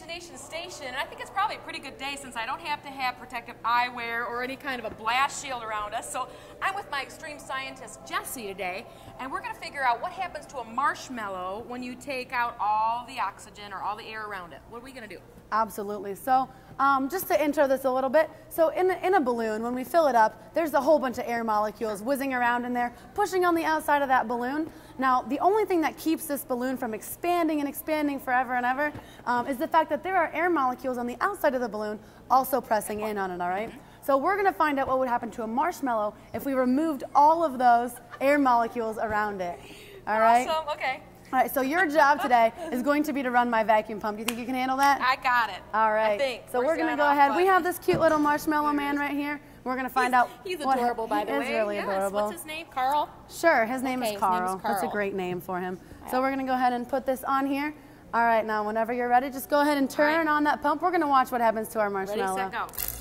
Imagination Station, and I think it's probably a pretty good day since I don't have to have protective eyewear or any kind of a blast shield around us. So I'm with my extreme scientist, Jesse, today, and we're going to figure out what happens to a marshmallow when you take out all the oxygen or all the air around it. What are we going to do? Absolutely. So, um, just to intro this a little bit, so in, in a balloon, when we fill it up, there's a whole bunch of air molecules whizzing around in there, pushing on the outside of that balloon. Now, the only thing that keeps this balloon from expanding and expanding forever and ever um, is the fact that there are air molecules on the outside of the balloon also pressing in on it, all right? So we're going to find out what would happen to a marshmallow if we removed all of those air molecules around it. All right? Awesome. Okay. All right, so your job today is going to be to run my vacuum pump. Do you think you can handle that? I got it. All right. I think. So Where's we're going to go ahead. We have this cute little marshmallow man right here. We're going to find He's- out. He's adorable, by the he way. is really yes. adorable. What's his name? Carl? Sure, his name, Okay, is his name is Carl. That's a great name for him. So we're going to go ahead and put this on here. All right, now whenever you're ready, just go ahead and turn right. on that pump. We're going to watch what happens to our marshmallow. Ready, set, go.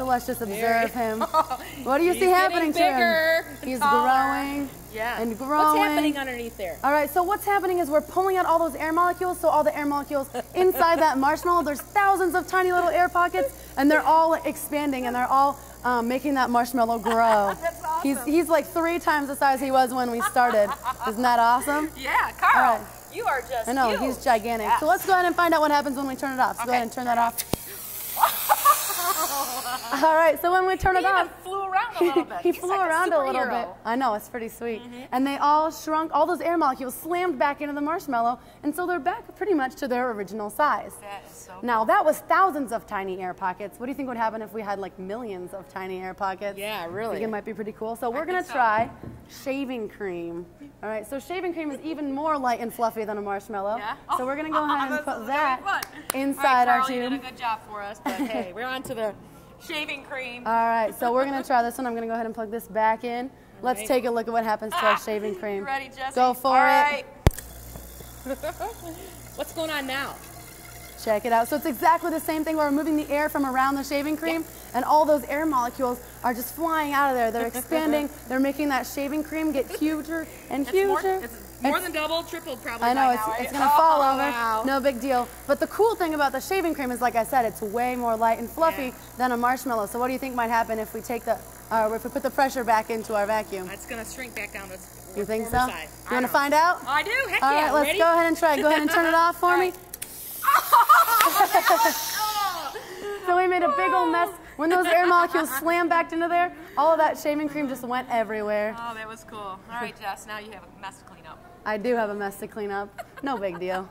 So let's just observe him. What do you He's see happening to him? bigger He's taller. growing Yeah. and growing. What's happening underneath there? All right, so what's happening is we're pulling out all those air molecules. So all the air molecules inside that marshmallow, there's thousands of tiny little air pockets, and they're all expanding and they're all um, making that marshmallow grow. That's awesome. He's he's like three times the size he was when we started. Isn't that awesome? Yeah, Carl. All right. You are just I know huge. he's gigantic. Yes. So let's go ahead and find out what happens when we turn it off. So go ahead and turn that off. All right, so when we turn He it off, flew around a little bit. he He's flew like around a, little bit. I know, it's pretty sweet. Mm-hmm. And they all shrunk, all those air molecules slammed back into the marshmallow, and so they're back pretty much to their original size. That is so Now, that was thousands of tiny air pockets. What do you think would happen if we had like millions of tiny air pockets? Yeah, I really. think it might be pretty cool. So we're going to so. try shaving cream. All right, so shaving cream is even more light and fluffy than a marshmallow. Yeah. So we're going to go oh, ahead and put that inside right, our Carl, You tube. did a good job for us, but hey, we're on to the shaving cream. All right, so we're gonna try this one. I'm gonna go ahead and plug this back in. Let's right. take a look at what happens to our shaving cream. You ready, Jesse? Go for All it. right. What's going on now? Check it out. So it's exactly the same thing. We're removing the air from around the shaving cream, and all those air molecules are just flying out of there. They're expanding. They're making that shaving cream get huger and It's more, huger. it's more than double, tripled probably. I know it's, now, it's right? gonna fall Oh, over. Wow. No big deal. But the cool thing about the shaving cream is, like I said, it's way more light and fluffy Yeah. than a marshmallow. So what do you think might happen if we take the, uh, if we put the pressure back into our vacuum? It's gonna shrink back down to its You think so? size. You wanna know. find out? I do. Heck All yeah. right, let's Ready? go ahead and try. it. Go ahead and turn it off for All me. So we made a big old mess. When those air molecules slammed back into there, all of that shaving cream just went everywhere. Oh, that was cool. All right, Jess. Now you have a mess to clean up. I do have a mess to clean up. No big deal.